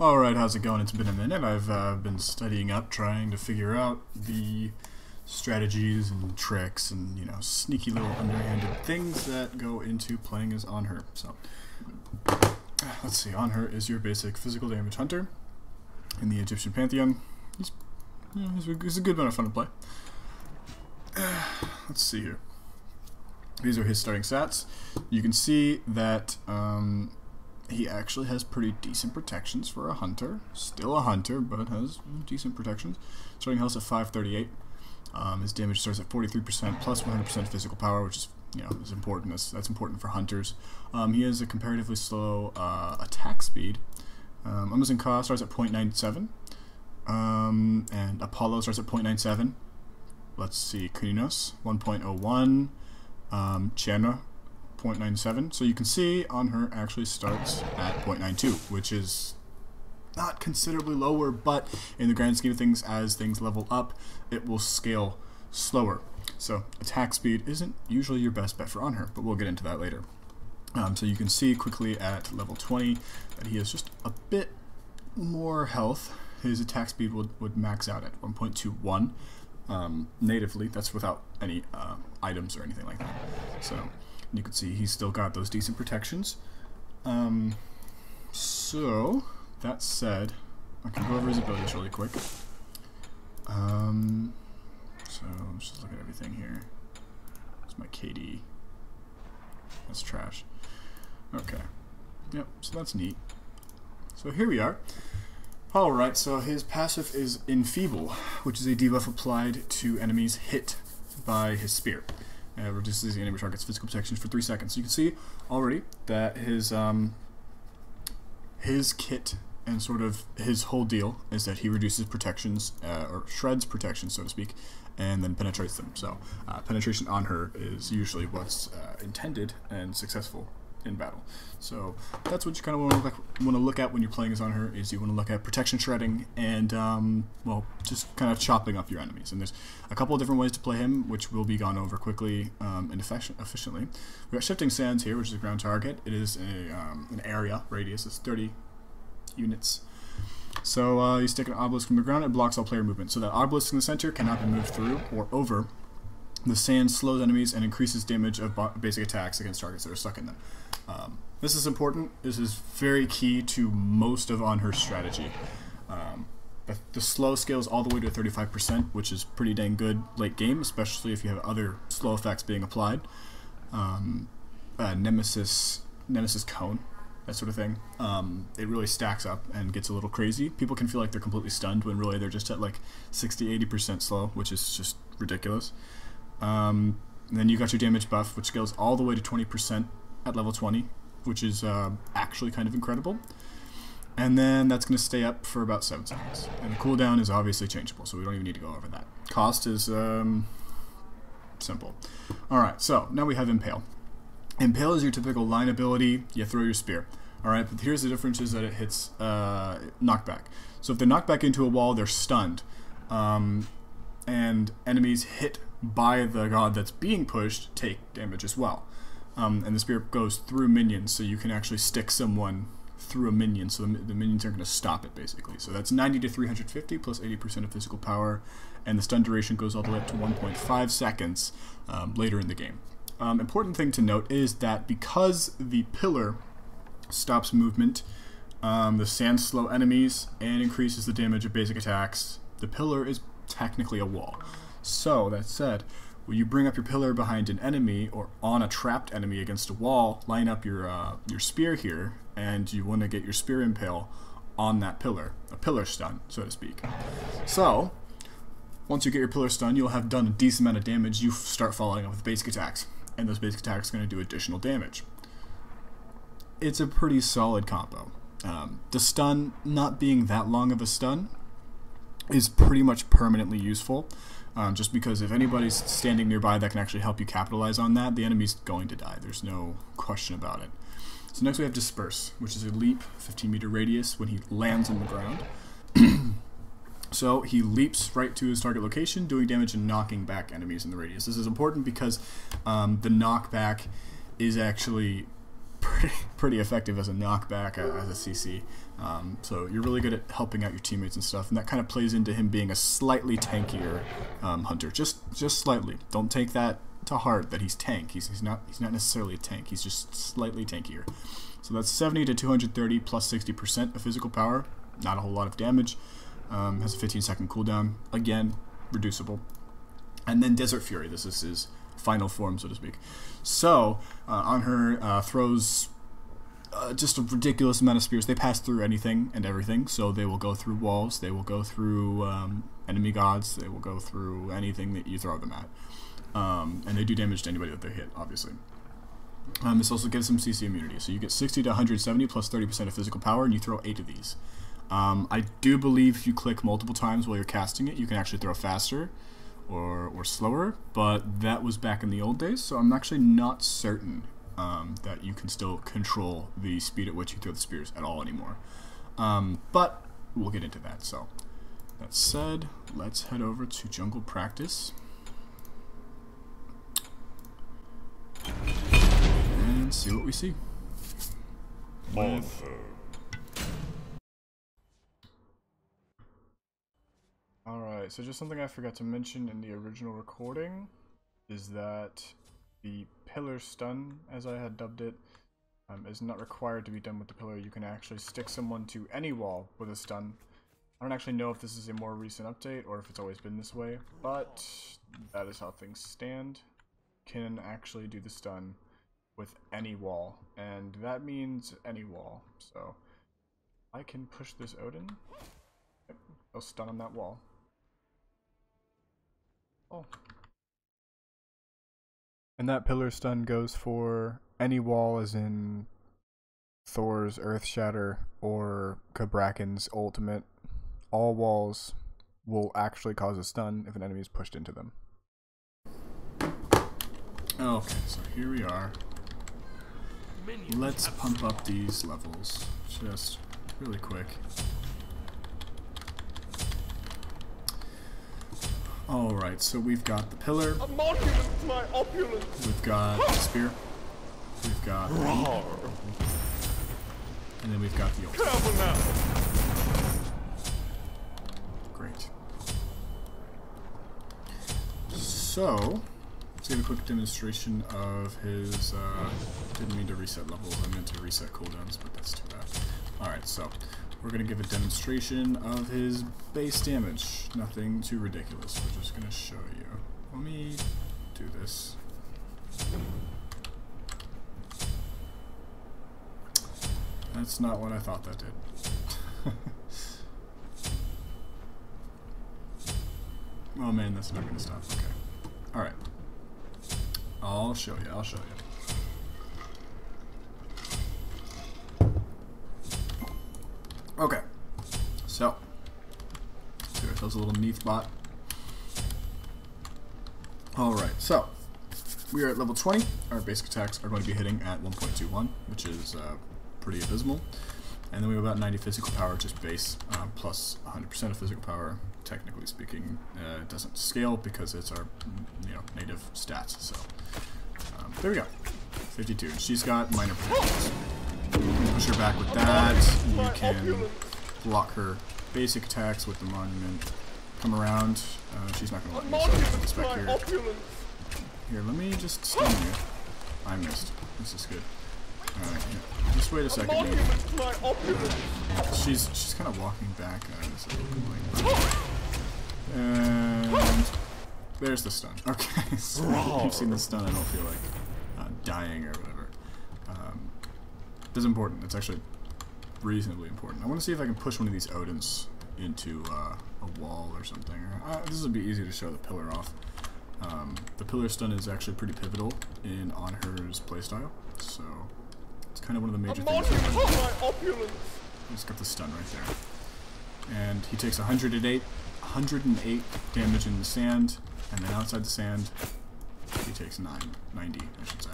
Alright, how's it going? It's been a minute. I've uh, been studying up, trying to figure out the strategies and tricks and, you know, sneaky little underhanded things that go into playing as Anhur. So, let's see. Anhur is your basic physical damage hunter in the Egyptian Pantheon. He's, yeah, he's, a, he's a good amount of fun to play. let's see here. These are his starting stats. You can see that um, he actually has pretty decent protections for a hunter. Still a hunter, but has decent protections. Starting health at 538. Um, his damage starts at 43% plus 100% physical power, which is you know is important. That's, that's important for hunters. Um, he has a comparatively slow uh, attack speed. Um, Amazon Ka starts at 0.97, um, and Apollo starts at 0.97. Let's see, Cernunnos 1.01, um, 0.97. So you can see Anhur actually starts at 0.92, which is not considerably lower, but in the grand scheme of things, as things level up, it will scale slower. So attack speed isn't usually your best bet for Anhur, but we'll get into that later. Um, so you can see quickly at level 20 that he has just a bit more health. His attack speed would, would max out at 1.21 um, natively. That's without any uh, items or anything like that. So you can see he's still got those decent protections. Um, so, that said, I can go over his abilities really quick. Um, so, let's just look at everything here. It's my KD. That's trash. Okay. Yep, so that's neat. So here we are. Alright, so his passive is Enfeeble, which is a debuff applied to enemies hit by his spear. Uh, reduces the enemy target's physical protection for 3 seconds. You can see already that his, um, his kit and sort of his whole deal is that he reduces protections, uh, or shreds protections, so to speak, and then penetrates them. So uh, penetration her is usually what's uh, intended and successful in battle. So that's what you kind of want to look, look at when you're playing as Anhur is you want to look at protection shredding and um, well just kind of chopping up your enemies. And there's a couple of different ways to play him, which will be gone over quickly um, and efficiently. We've got shifting sands here, which is a ground target. It is a, um, an area radius. It's 30 units. So uh, you stick an obelisk from the ground, it blocks all player movement. So that obelisk in the center cannot be moved through or over. The sand slows enemies and increases damage of basic attacks against targets that are stuck in them. Um, this is important. This is very key to most of Anhur's strategy. Um, the, the, slow scales all the way to 35%, which is pretty dang good late game, especially if you have other slow effects being applied. Um, uh, Nemesis, Nemesis Cone, that sort of thing. Um, it really stacks up and gets a little crazy. People can feel like they're completely stunned when really they're just at like 60 80% slow, which is just ridiculous. Um, then you got your damage buff, which scales all the way to 20% at level 20, which is uh, actually kind of incredible. And then that's going to stay up for about 7 seconds. And the cooldown is obviously changeable, so we don't even need to go over that. Cost is um, simple. Alright, so now we have Impale. Impale is your typical line ability, you throw your spear. Alright, but here's the difference is that it hits uh, knockback. So if they're knocked back into a wall, they're stunned. Um, and enemies hit by the god that's being pushed take damage as well. Um, and the spear goes through minions, so you can actually stick someone through a minion, so the, the minions aren't going to stop it, basically. So that's 90 to 350 plus 80% of physical power, and the stun duration goes all the way up to 1.5 seconds um, later in the game. Um, important thing to note is that because the pillar stops movement, um, the sand slow enemies, and increases the damage of basic attacks, the pillar is technically a wall. So, that said, when you bring up your pillar behind an enemy or on a trapped enemy against a wall, line up your uh, your spear here, and you want to get your spear impale on that pillar, a pillar stun, so to speak. So, once you get your pillar stun, you'll have done a decent amount of damage. You start following up with basic attacks, and those basic attacks are going to do additional damage. It's a pretty solid combo. Um, the stun not being that long of a stun is pretty much permanently useful. Um, just because if anybody's standing nearby that can actually help you capitalize on that, the enemy's going to die. There's no question about it. So next we have Disperse, which is a leap, 15 meter radius when he lands on the ground. so he leaps right to his target location, doing damage and knocking back enemies in the radius. This is important because um, the knockback is actually pretty pretty effective as a knockback as a CC. Um, so you're really good at helping out your teammates and stuff, and that kind of plays into him being a slightly tankier um, hunter, just just slightly. Don't take that to heart that he's tank. He's, he's not he's not necessarily a tank. He's just slightly tankier. So that's 70 to 230 plus 60% of physical power. Not a whole lot of damage. Um, has a 15 second cooldown. Again, reducible. And then Desert Fury. This is his final form, so to speak. So uh, her uh, throws uh, just a ridiculous amount of spears. They pass through anything and everything. So they will go through walls. They will go through um, enemy gods. They will go through anything that you throw them at. Um, and they do damage to anybody that they hit, obviously. Um, this also gives them CC immunity. So you get 60 to 170 plus 30% of physical power, and you throw 8 of these. Um, I do believe if you click multiple times while you're casting it, you can actually throw faster or, or slower, but that was back in the old days, so I'm actually not certain um, that you can still control the speed at which you throw the spears at all anymore. Um, but we'll get into that. So that said, let's head over to jungle practice. And see what we see. Alright, so just something I forgot to mention in the original recording is that the pillar stun, as I had dubbed it, um, is not required to be done with the pillar. You can actually stick someone to any wall with a stun. I don't actually know if this is a more recent update or if it's always been this way, but that is how things stand. Can actually do the stun with any wall, and that means any wall. So I can push this Odin. Yep, will stun on that wall. Oh. And that pillar stun goes for any wall, as in Thor's Earth Shatter or Cabrakan's ultimate. All walls will actually cause a stun if an enemy is pushed into them. Okay, so here we are. Let's pump up these levels just really quick. Alright, so we've got the pillar. A monument to my opulence. We've got the spear. We've got the And then we've got the ult. Great. So, let's give a quick demonstration of his, uh, didn't mean to reset levels, I meant to reset cooldowns, but that's too bad. Alright, so, we're going to give a demonstration of his base damage. Nothing too ridiculous. We're just going to show you. Let me do this. That's not what I thought that did. oh man, that's not going to stop. Okay. Alright. I'll show you, I'll show you. Okay. So. Give ourselves a little Neith bot. Alright, so. We are at level 20. Our basic attacks are going to be hitting at 1.21, which is uh, pretty abysmal. And then we have about 90 physical power, just base, uh, plus 100% of physical power. Technically speaking, uh, doesn't scale because it's our you know native stats. So um, there we go, 52. She's got minor protections. Push her back with that. You can block her basic attacks with the monument. Come around. Uh, she's not going to let me, this back here. Here, let me just stun you. I missed. This is good. Yeah. just wait a second. She's she's kind of walking back at. And there's the stun. Okay, so you've seen the stun. I don't feel like uh, dying or whatever. Um, this is important. It's actually reasonably important. I want to see if I can push one of these Odins into uh, a wall or something. Uh, this would be easy to show the pillar off. Um, the pillar stun is actually pretty pivotal in Anhur's playstyle, so it's kind of one of the major things. He's got the stun right there. And he takes 108, 108 damage in the sand, and then outside the sand, he takes 9, 90, I should say.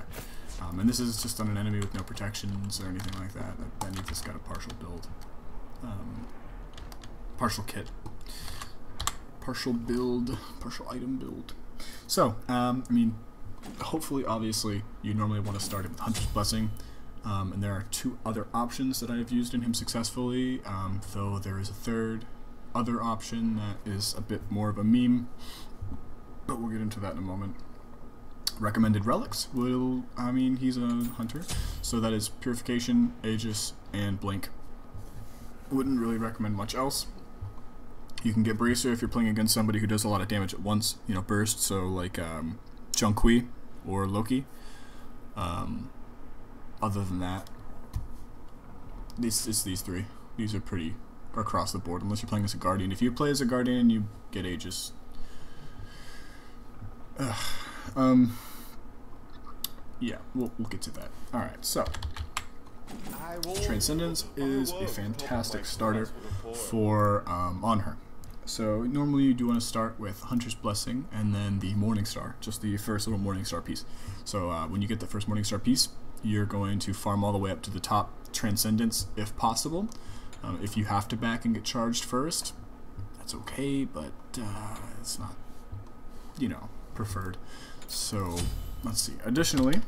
Um, and this is just on an enemy with no protections or anything like that. That, that just got a partial build. Um, partial kit. Partial build, partial item build. So, um, I mean, hopefully, obviously, you normally want to start it with Hunter's Blessing. Um, and there are two other options that I have used in him successfully, um, though there is a third other option that is a bit more of a meme, but we'll get into that in a moment. Recommended relics will, I mean, he's a hunter, so that is Purification, Aegis, and Blink. Wouldn't really recommend much else. You can get Bracer if you're playing against somebody who does a lot of damage at once, you know, burst, so like um, Zhong Kui or Loki. Um, other than that, these it's these three. These are pretty across the board, unless you're playing as a Guardian. If you play as a Guardian, you get Aegis. Ugh. Um, yeah, we'll, we'll get to that. Alright, so, Transcendence is a fantastic starter for um, Anhur. So normally you do want to start with Hunter's Blessing and then the Morning Star, just the first little Morning Star piece. So uh, when you get the first Morning Star piece, you're going to farm all the way up to the top Transcendence if possible. Um, if you have to back and get charged first, that's okay, but uh, it's not, you know, preferred. So let's see. Additionally,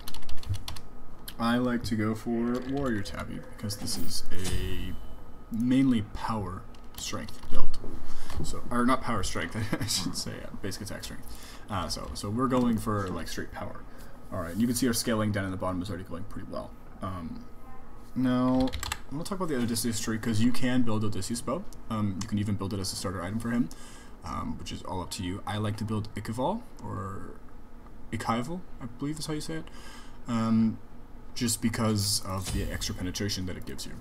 I like to go for Warrior Tabby because this is a mainly power strength build. So, or not power strength, I should say, uh, basic attack strength. Uh, so, so we're going for like straight power. All right, and you can see our scaling down in the bottom is already going pretty well. Um, now, I'm gonna talk about the Odysseus tree because you can build Odysseus bow. Um, you can even build it as a starter item for him, um, which is all up to you. I like to build Ichaival or Ichaival, I believe is how you say it. Um, just because of the extra penetration that it gives you.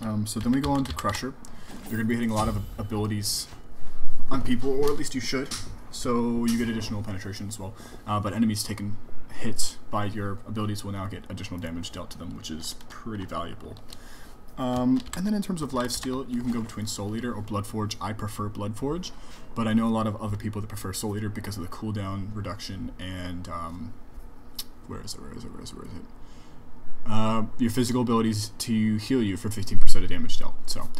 Um, so then we go on to Crusher. You're going to be hitting a lot of abilities on people, or at least you should. So you get additional penetration as well. Uh, but enemies taken hits by your abilities will now get additional damage dealt to them, which is pretty valuable. Um, and then in terms of lifesteal, you can go between Soul Eater or Bloodforge. I prefer Bloodforge, but I know a lot of other people that prefer Soul Eater because of the cooldown reduction and um, where is it? Where is it? Where is it? Where is it? Uh, your physical abilities to heal you for 15% of damage dealt. So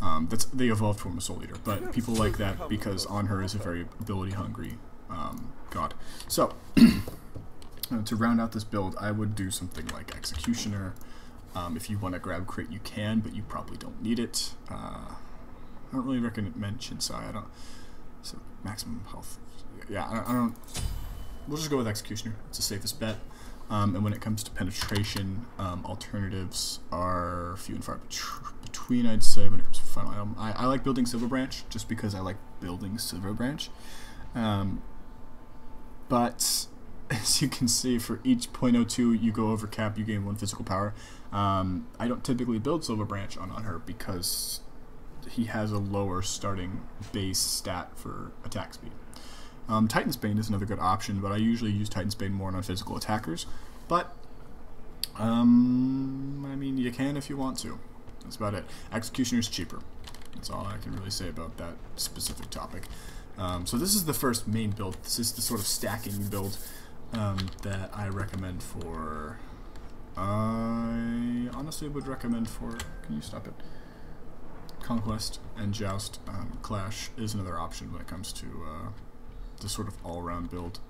um, that's the evolved form of Soul Eater, but people like that because Anhur is a very ability hungry um, god. So uh, to round out this build, I would do something like Executioner. Um, if you want to grab crit, you can, but you probably don't need it. Uh, I don't really recommend Qin's Sais. I don't. So maximum health. Yeah, I, I don't. We'll just go with Executioner. It's the safest bet. Um, and when it comes to penetration, um, alternatives are few and far between, I'd say, when it comes to final item. I, I like building Silver Branch just because I like building Silver Branch. Um, but as you can see, for each 0.02 you go over cap, you gain one physical power. Um, I don't typically build Silver Branch on, Anhur because he has a lower starting base stat for attack speed. Um, Titan's Bane is another good option, but I usually use Titan's Bane more on physical attackers. But, um, I mean, you can if you want to. That's about it. Executioner is cheaper. That's all I can really say about that specific topic. Um, so this is the first main build. This is the sort of stacking build um, that I recommend for... I honestly would recommend for... Can you stop it? Conquest and Joust. Um, Clash is another option when it comes to... Uh, the sort of all round build.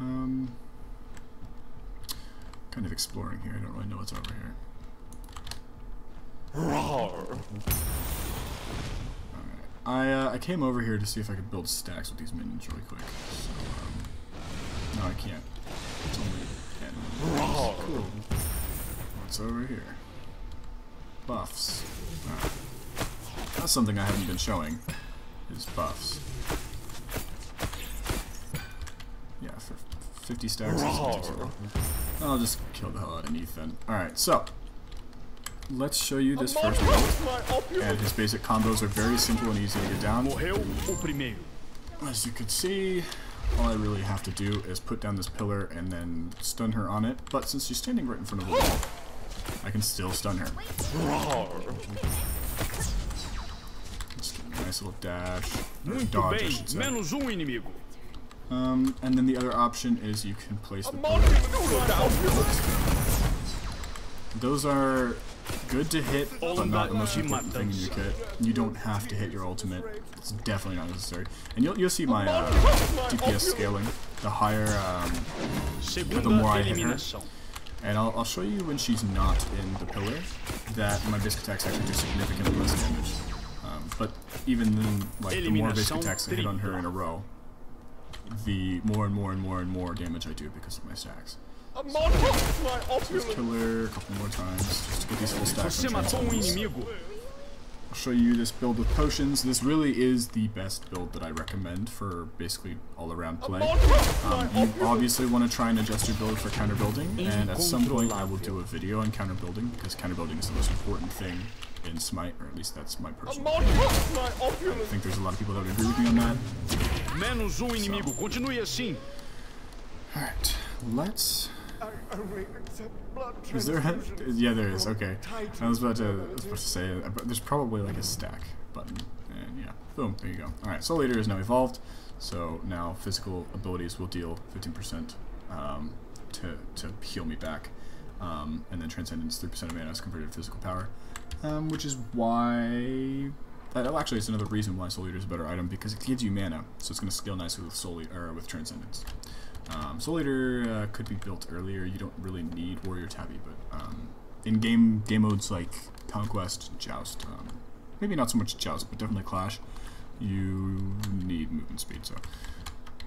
Um, kind of exploring here. I don't really know what's over here. Roar. I uh, I came over here to see if I could build stacks with these minions really quick. So um, no, I can't. It's only ten. Roar. Cool. What's over here? Buffs. That's something I haven't been showing. Is buffs. Yeah, for 50 stacks. I'll just kill the hell out of Ethan. Alright, so. Let's show you this first build. And his basic combos are very simple and easy to get down. As you can see, all I really have to do is put down this pillar and then stun her on it. But since she's standing right in front of the wall, I can still stun her. Nice little dash. Dodge, I should say. Um, um, and then the other option is you can place the Those are good to hit, but not the most important thing in your kit. You don't have to hit your ultimate. It's definitely not necessary. And you'll, you'll see my uh, DPS scaling. The higher, um, the more I hit her, And I'll, I'll show you when she's not in the pillar that my basic attacks actually do significantly less damage. Um, but even then, like the more basic attacks I hit on her in a row, the more and more and more and more damage I do because of my stacks. A monster of my Let's opulence. kill her a couple more times just to get these full stacks Você on matou um transcendence. inimigo. I'll show you this build with potions. This really is the best build that I recommend for basically all-around play. Monster of my Um, you obviously want to try and adjust your build for counter building, and at some point I will do a video on counter building because counter building is the most important thing in Smite, or at least that's my personal. monster of my I think there's a lot of people that would agree with me on that. Menos um inimigo. Continue assim. All right, let's. I only accept blood Is there? A, yeah, there is. Okay, I was about to. I was about to say, uh, there's probably like a stack button, and yeah, boom, there you go. All right, Soul Eater is now evolved, so now physical abilities will deal 15% um, to to heal me back, um, and then Transcendence 3% of mana is converted to physical power, um, which is why. That, well, actually, it's another reason why Soul Eater is a better item because it gives you mana, so it's going to scale nicely with Soul Eater, or with Transcendence. Um, Soul Eater uh, could be built earlier. You don't really need Warrior Tabby, but um, in game game modes like Conquest, Joust, um, maybe not so much Joust, but definitely Clash, you need movement speed. So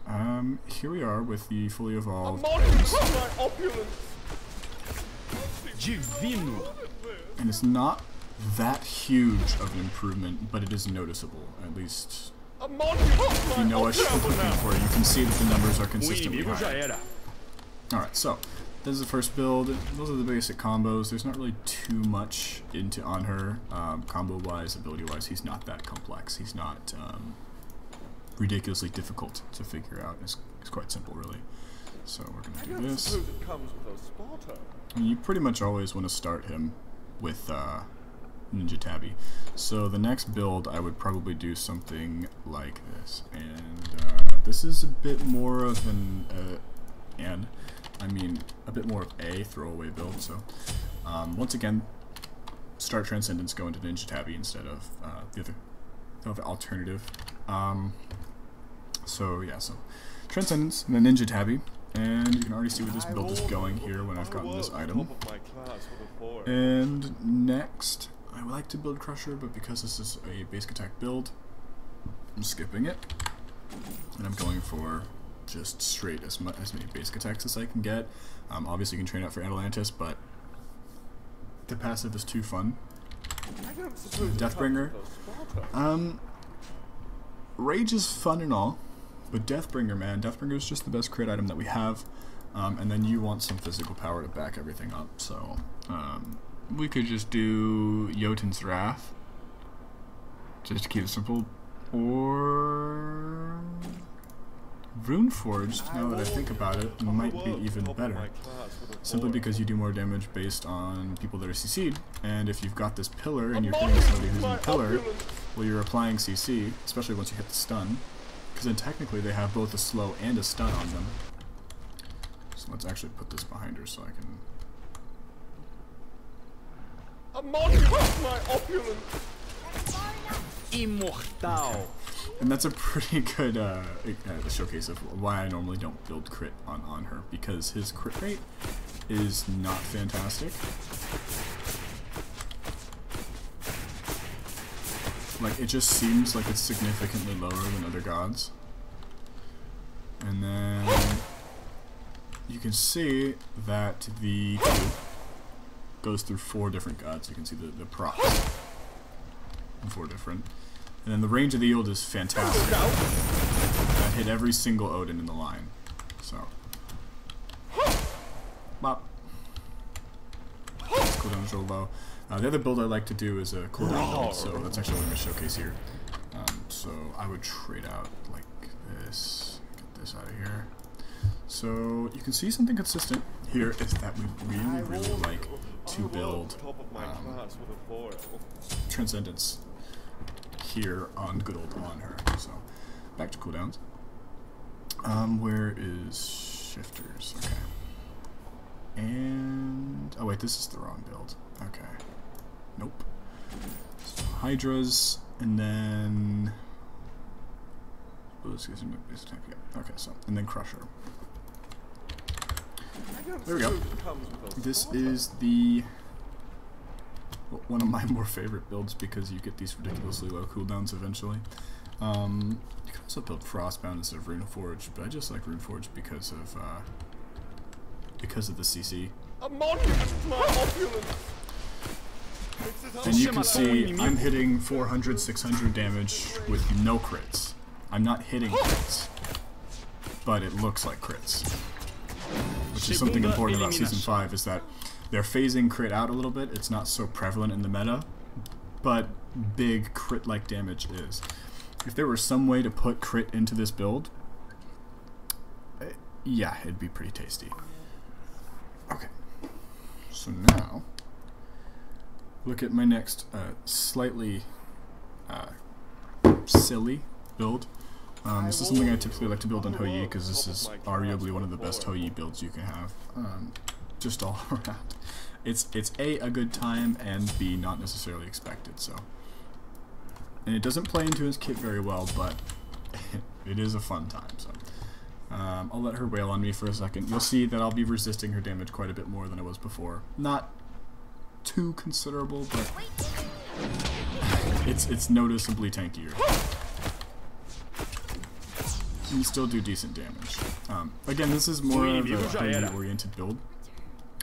um, here we are with the fully evolved, monster of my opulence. Divino. and it's not that huge of an improvement, but it is noticeable. At least A monster of if you know what you're looking for. You can see that the numbers are O consistently inimigo já high. Alright, so this is the first build. Those are the basic combos. There's not really too much into Anhur um, combo wise, ability wise. He's not that complex. He's not um, ridiculously difficult to figure out. It's, it's quite simple, really. So we're gonna do this. suppose it comes with a spotter. You pretty much always want to start him with uh, Ninja Tabby. So the next build, I would probably do something like this, and uh, this is a bit more of an uh, and I mean a bit more of a throwaway build. So um, once again, start Transcendence, go into Ninja Tabby instead of uh, the other the alternative. Um, so yeah, so Transcendence and then Ninja Tabby. And you can already see where this build is going here when I've gotten this item. And next, I would like to build Crusher, but because this is a basic attack build, I'm skipping it. And I'm going for just straight as, mu- as many basic attacks as I can get. Um, obviously, you can train out for Atalanta's, but the passive is too fun. Deathbringer. Um, Rage is fun and all, but Deathbringer, man, Deathbringer is just the best crit item that we have. Um, and then you want some physical power to back everything up. So um, we could just do Jotun's Wrath, just to keep it simple, or Runeforged. Now that I think about it, might be even better simply because you do more damage based on people that are CC'd. And if you've got this pillar and you're hitting somebody who's in the pillar, well, you're applying CC, especially once you hit the stun, because then technically they have both a slow and a stun on them. So let's actually put this behind her so I can. A monster of my opulence. Imortal. And that's a pretty good uh, uh, showcase of why I normally don't build crit on, Anhur, because his crit rate is not fantastic. Like, it just seems like it's significantly lower than other gods. And then you can see that the Q goes through four different gods. You can see the, the props. Four different. And then the range of the yield is fantastic. That hit every single Odin in the line. So. Bop. Cooldown is real low. Uh, the other build I like to do is a cooldown build, so that's actually what I'm going to showcase here. Um, so I would trade out like this. Get this out of here. So you can see something consistent here is that we really, really like to build um. Transcendence here on good old Anhur. So back to cooldowns. Um, where is shifters? Okay. And oh wait, this is the wrong build. Okay. Nope. So Hydras and then oh, this gives him a attack. Yeah. Okay, so and then Crusher. There we go. This is the one of my more favorite builds because you get these ridiculously low cooldowns eventually. Um, you can also build Frostbound instead of Runeforge, but I just like Runeforge because of uh, because of the CC. A monument to my opulence. Fix it up. And you can see. I'm hitting 400, 600 damage with no crits. I'm not hitting crits, but it looks like crits. Which is something important about Season 5 is that they're phasing crit out a little bit. It's not so prevalent in the meta, but big crit-like damage is. If there were some way to put crit into this build, eh, yeah, it'd be pretty tasty. Okay, so now look at my next uh, slightly uh, silly build. Um, this is something I typically like to build on Hou because this is arguably one of the best Hou builds you can have, um, just all around. It's it's a a good time and b not necessarily expected. So, and it doesn't play into his kit very well, but it is a fun time. So. Um, I'll let her wail on me for a second. You'll see that I'll be resisting her damage quite a bit more than I was before. Not too considerable, but it's it's noticeably tankier. You still do decent damage. Um, again, this is more of a era. oriented build,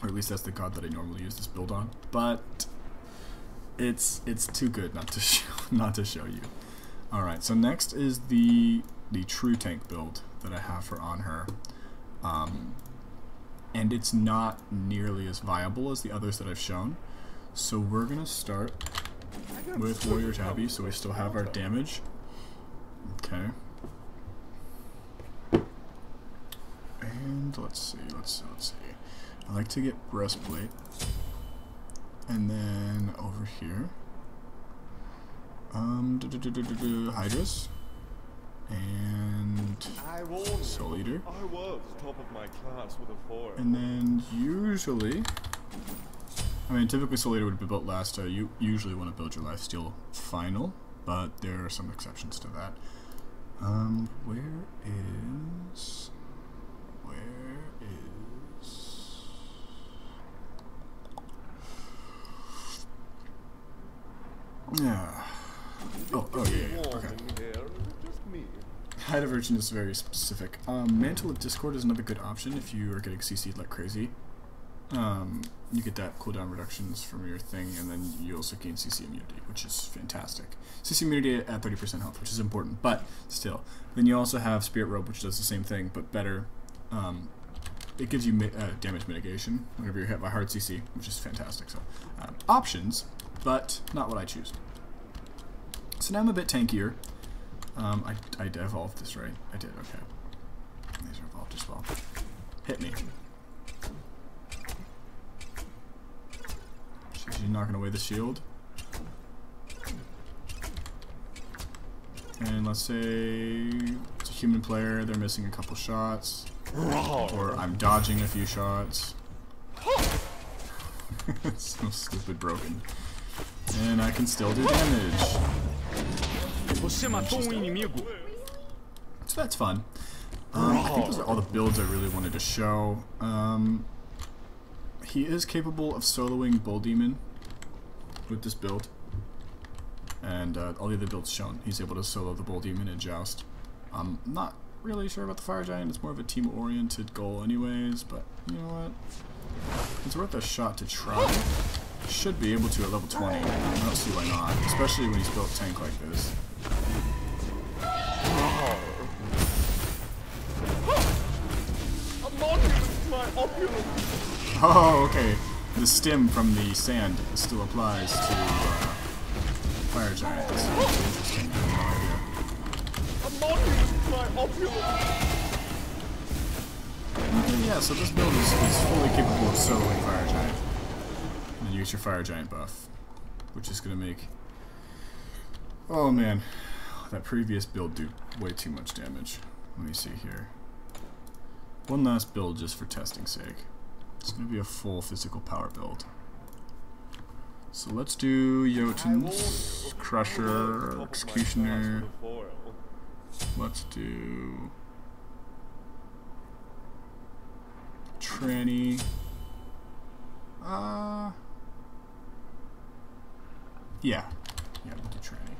or at least that's the god that I normally use this build on. But it's it's too good not to show not to show you. All right, so next is the the true tank build that I have for Anhur. Um, and it's not nearly as viable as the others that I've shown. So we're gonna start with Warrior Tabby, so we still have our damage. Okay. And let's see, let's see, let's see. I like to get breastplate. And then over here. Um, do, do, do, do, do, do, Hydras. And I. Soul Eater. I was top of my class with a four. And then usually, I mean, typically Soul Eater would be built last. Uh, you usually want to build your lifesteal final, but there are some exceptions to that. Um, where is, where is? Yeah. Oh, oh yeah, yeah, warm okay. in here. Is it just me? Hide Aversion is very specific. Um, Mantle of Discord is another good option if you are getting CC'd like crazy. Um, you get that cooldown reductions from your thing, and then you also gain CC immunity, which is fantastic. CC immunity at 30% health, which is important, but still. Then you also have Spirit Robe, which does the same thing, but better. Um, it gives you mi- uh, damage mitigation whenever you're hit by hard CC, which is fantastic. So, um, options, but not what I choose. So now I'm a bit tankier. Um, I, I evolved this, right? I did, okay. These are evolved as well. Hit me. She's knocking away the shield. And let's say it's a human player, they're missing a couple shots. Or I'm dodging a few shots. it's so stupid broken. And I can still do damage. Você matou um inimigo. So that's fun. Um, I think those are all the builds I really wanted to show. Um, he is capable of soloing Bull Demon with this build. And uh, all the other builds shown, he's able to solo the Bull Demon and Joust. I'm not really sure about the Fire Giant. It's more of a team-oriented goal anyways, but you know what? It's worth a shot to try. Should be able to at level 20. I don't see why not, especially when he's built tank like this. Oh, okay. The stem from the sand still applies to uh, Fire giants. Interesting. Okay, yeah, so this build is, is fully capable of soloing Fire Giant. And you get your Fire Giant buff, which is going to make... Oh, man. That previous build did way too much damage. Let me see here. One last build just for testing sake. It's going to be a full physical power build. So let's do Jotuns, Crusher, Executioner. Let's do tranny. Uh. Yeah. Yeah, we'll do tranny.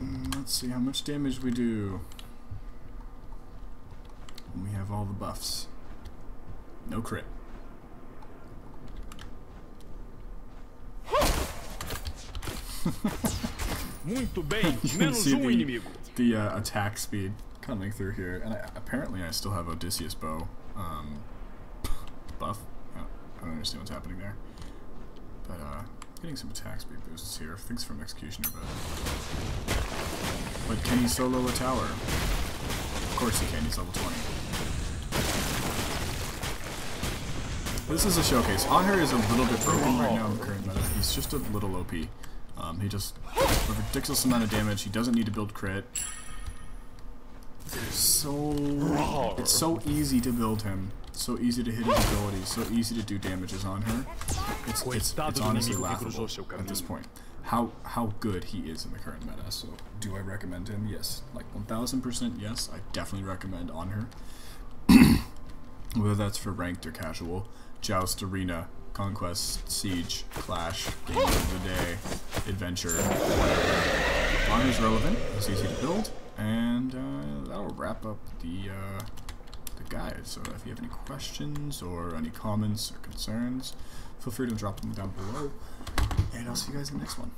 Mm, let's see how much damage we do. We have all the buffs. No crit. Muito bem, menos um the- inimigo. the uh, attack speed coming through here, and I, apparently I still have Odysseus bow um, buff. I don't, I don't understand what's happening there, but uh, getting some attack speed boosts here. Thanks from Executioner, but but can he solo a tower? Of course he can. He's level 20. This is a showcase. Anhur is a little bit broken right now in current meta. He's just a little OP. Um, he just a ridiculous amount of damage. He doesn't need to build crit. So it's so easy to build him. So easy to hit his abilities. So easy to do damages on her. It's it's, it's honestly laughable at this point. How how good he is in the current meta. So do I recommend him? Yes, like 1,000% yes. I definitely recommend Anhur. Whether that's for ranked or casual, joust, arena, conquest, siege, clash, game of the day, adventure, whatever. is relevant, it's easy to build, and uh, that'll wrap up the uh, guide. So if you have any questions or any comments or concerns, feel free to drop them down below, and I'll see you guys in the next one.